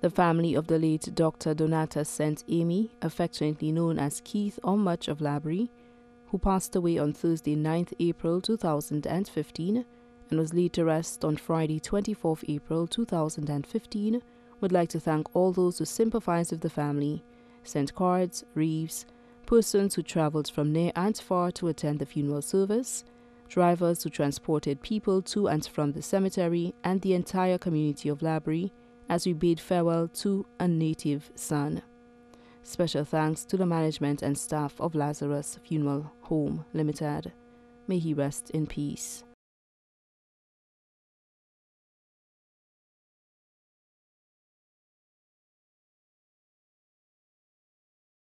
The family of the late Dr. Donatus St. Aimee, affectionately known as Keith or Much of Laborie, who passed away on Thursday 9th April 2015 and was laid to rest on Friday 24th April 2015, would like to thank all those who sympathized with the family, sent cards, wreaths, persons who traveled from near and far to attend the funeral service, drivers who transported people to and from the cemetery, and the entire community of Laborie as we bid farewell to a native son. Special thanks to the management and staff of Lazarus Funeral Home Limited. May he rest in peace.